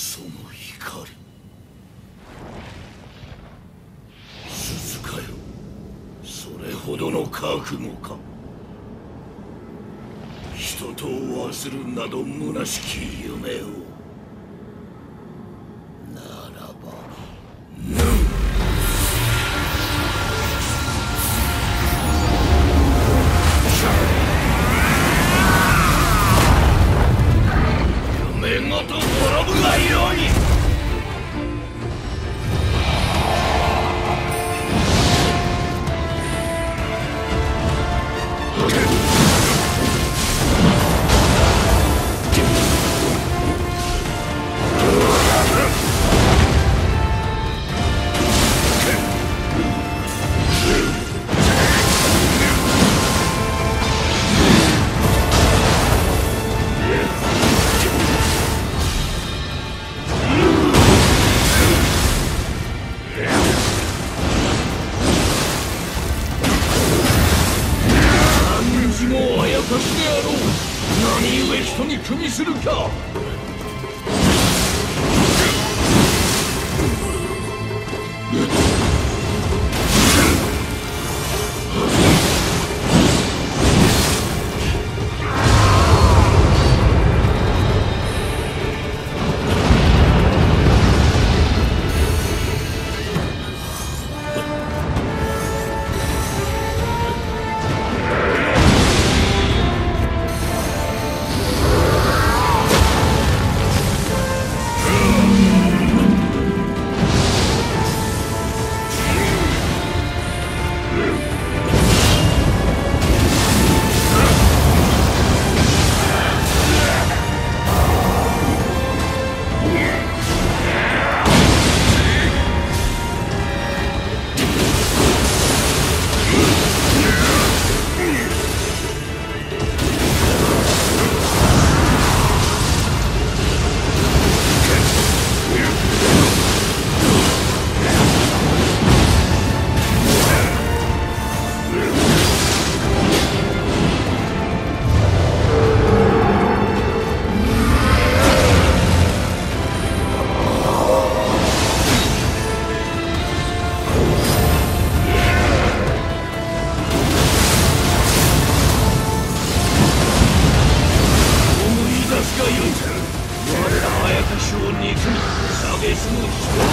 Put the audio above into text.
その光。鈴鹿よ。それほどの覚悟か。人とを忘るなど虚しき夢を。ぶがように。何故人に組みするか。desmundo.